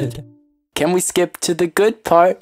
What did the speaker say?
good. Can we skip to the good part?